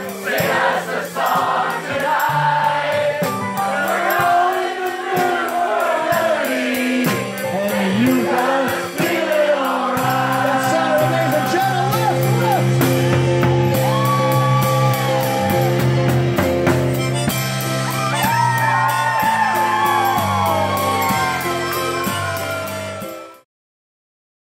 Amen.